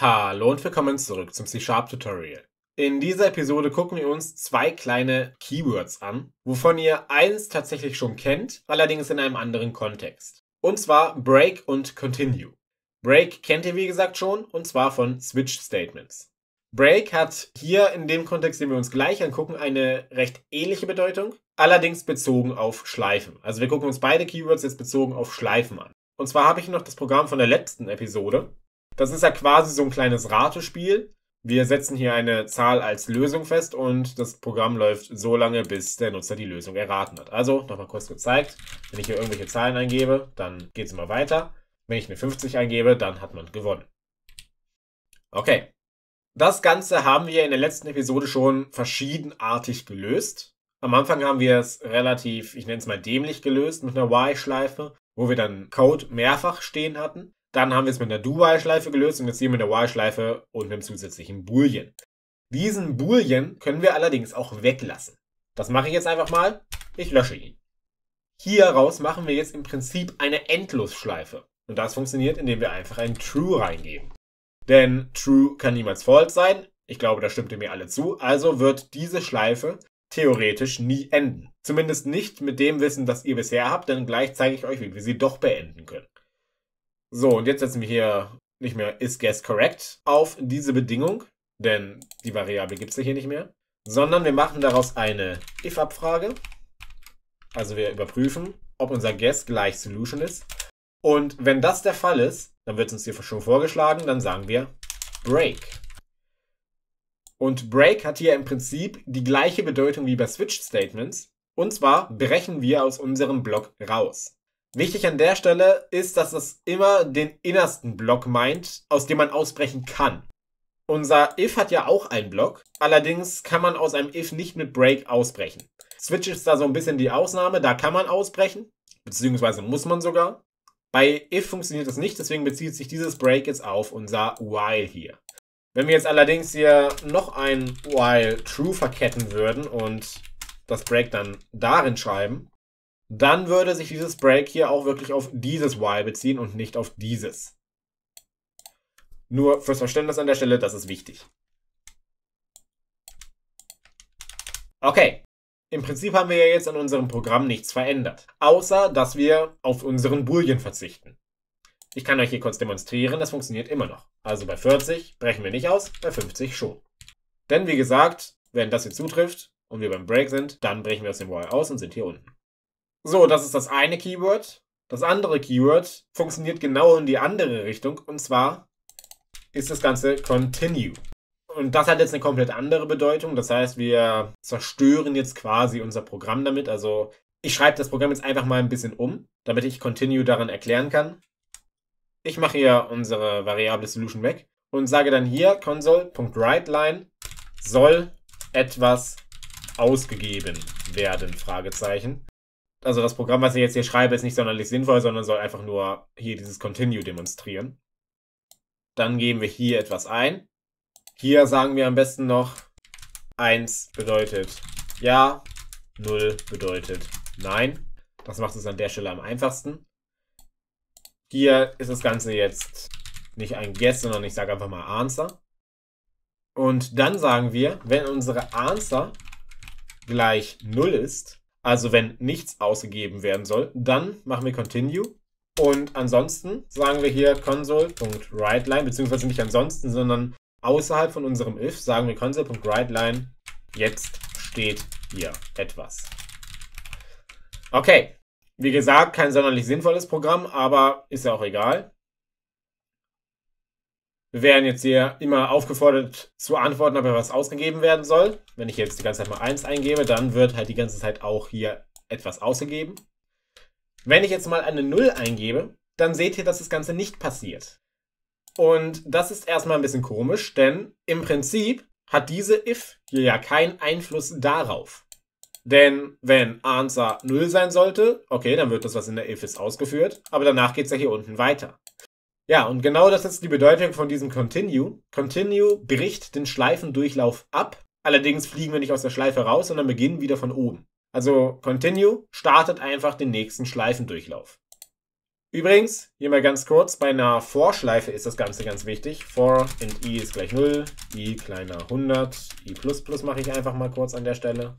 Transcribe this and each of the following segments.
Hallo und willkommen zurück zum C-Sharp Tutorial. In dieser Episode gucken wir uns zwei kleine Keywords an, wovon ihr eins tatsächlich schon kennt, allerdings in einem anderen Kontext. Und zwar Break und Continue. Break kennt ihr wie gesagt schon, und zwar von Switch Statements. Break hat hier in dem Kontext, den wir uns gleich angucken, eine recht ähnliche Bedeutung, allerdings bezogen auf Schleifen. Also wir gucken uns beide Keywords jetzt bezogen auf Schleifen an. Und zwar habe ich noch das Programm von der letzten Episode, das ist ja quasi so ein kleines Ratespiel. Wir setzen hier eine Zahl als Lösung fest und das Programm läuft so lange, bis der Nutzer die Lösung erraten hat. Also, nochmal kurz gezeigt, wenn ich hier irgendwelche Zahlen eingebe, dann geht es immer weiter. Wenn ich eine 50 eingebe, dann hat man gewonnen. Okay. Das Ganze haben wir in der letzten Episode schon verschiedenartig gelöst. Am Anfang haben wir es relativ, ich nenne es mal dämlich gelöst mit einer Y-Schleife, wo wir dann Code mehrfach stehen hatten. Dann haben wir es mit einer Do-While-Schleife gelöst und jetzt hier mit einer While-Schleife und einem zusätzlichen Boolean. Diesen Boolean können wir allerdings auch weglassen. Das mache ich jetzt einfach mal. Ich lösche ihn. Hieraus machen wir jetzt im Prinzip eine Endlosschleife. Und das funktioniert, indem wir einfach ein True reingeben. Denn True kann niemals False sein. Ich glaube, da stimmt ihr mir alle zu. Also wird diese Schleife theoretisch nie enden. Zumindest nicht mit dem Wissen, das ihr bisher habt, denn gleich zeige ich euch, wie wir sie doch beenden können. So, und jetzt setzen wir hier nicht mehr is guess correct auf diese Bedingung, denn die Variable gibt es ja hier nicht mehr, sondern wir machen daraus eine if-Abfrage. Also wir überprüfen, ob unser guess gleich solution ist. Und wenn das der Fall ist, dann wird es uns hier schon vorgeschlagen, dann sagen wir break. Und break hat hier im Prinzip die gleiche Bedeutung wie bei switch statements. Und zwar brechen wir aus unserem Block raus. Wichtig an der Stelle ist, dass es immer den innersten Block meint, aus dem man ausbrechen kann. Unser if hat ja auch einen Block, allerdings kann man aus einem if nicht mit break ausbrechen. Switch ist da so ein bisschen die Ausnahme, da kann man ausbrechen, beziehungsweise muss man sogar. Bei if funktioniert das nicht, deswegen bezieht sich dieses break jetzt auf unser while hier. Wenn wir jetzt allerdings hier noch ein while true verketten würden und das break dann darin schreiben, dann würde sich dieses Break hier auch wirklich auf dieses while beziehen und nicht auf dieses. Nur fürs Verständnis an der Stelle, das ist wichtig. Okay, im Prinzip haben wir ja jetzt an unserem Programm nichts verändert, außer dass wir auf unseren Boolean verzichten. Ich kann euch hier kurz demonstrieren, das funktioniert immer noch. Also bei 40 brechen wir nicht aus, bei 50 schon. Denn wie gesagt, wenn das hier zutrifft und wir beim Break sind, dann brechen wir aus dem while aus und sind hier unten. So, das ist das eine Keyword. Das andere Keyword funktioniert genau in die andere Richtung. Und zwar ist das Ganze Continue. Und das hat jetzt eine komplett andere Bedeutung. Das heißt, wir zerstören jetzt quasi unser Programm damit. Also ich schreibe das Programm jetzt einfach mal ein bisschen um, damit ich Continue daran erklären kann. Ich mache hier unsere Variable Solution weg und sage dann hier console.writeLine soll etwas ausgegeben werden, Fragezeichen also das Programm, was ich jetzt hier schreibe, ist nicht sonderlich sinnvoll, sondern soll einfach nur hier dieses Continue demonstrieren. Dann geben wir hier etwas ein. Hier sagen wir am besten noch 1 bedeutet ja, 0 bedeutet nein. Das macht es an der Stelle am einfachsten. Hier ist das Ganze jetzt nicht ein Guess, sondern ich sage einfach mal Answer. Und dann sagen wir, wenn unsere Answer gleich 0 ist, also wenn nichts ausgegeben werden soll, dann machen wir Continue. Und ansonsten sagen wir hier console.writeLine, beziehungsweise nicht ansonsten, sondern außerhalb von unserem if sagen wir console.writeLine, jetzt steht hier etwas. Okay, wie gesagt, kein sonderlich sinnvolles Programm, aber ist ja auch egal. Wir werden jetzt hier immer aufgefordert zu antworten, ob etwas ausgegeben werden soll. Wenn ich jetzt die ganze Zeit mal 1 eingebe, dann wird halt die ganze Zeit auch hier etwas ausgegeben. Wenn ich jetzt mal eine 0 eingebe, dann seht ihr, dass das Ganze nicht passiert. Und das ist erstmal ein bisschen komisch, denn im Prinzip hat diese if hier ja keinen Einfluss darauf. Denn wenn answer 0 sein sollte, okay, dann wird das, was in der if ist, ausgeführt, aber danach geht es ja hier unten weiter. Ja, und genau das ist die Bedeutung von diesem Continue. Continue bricht den Schleifendurchlauf ab. Allerdings fliegen wir nicht aus der Schleife raus, sondern beginnen wieder von oben. Also Continue startet einfach den nächsten Schleifendurchlauf. Übrigens, hier mal ganz kurz, bei einer For-Schleife ist das Ganze ganz wichtig. For int i ist gleich 0, i kleiner 100, i mache ich einfach mal kurz an der Stelle.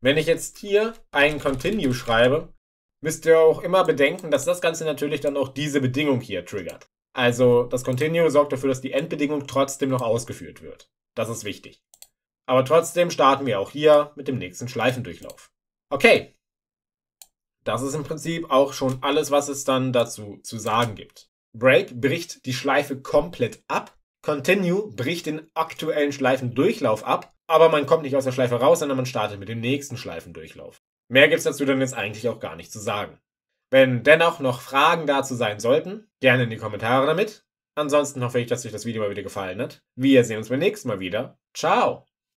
Wenn ich jetzt hier ein Continue schreibe, müsst ihr auch immer bedenken, dass das Ganze natürlich dann auch diese Bedingung hier triggert. Also das Continue sorgt dafür, dass die Endbedingung trotzdem noch ausgeführt wird. Das ist wichtig. Aber trotzdem starten wir auch hier mit dem nächsten Schleifendurchlauf. Okay, das ist im Prinzip auch schon alles, was es dann dazu zu sagen gibt. Break bricht die Schleife komplett ab. Continue bricht den aktuellen Schleifendurchlauf ab, aber man kommt nicht aus der Schleife raus, sondern man startet mit dem nächsten Schleifendurchlauf. Mehr gibt es dazu dann jetzt eigentlich auch gar nicht zu sagen. Wenn dennoch noch Fragen dazu sein sollten, gerne in die Kommentare damit. Ansonsten hoffe ich, dass euch das Video mal wieder gefallen hat. Wir sehen uns beim nächsten Mal wieder. Ciao!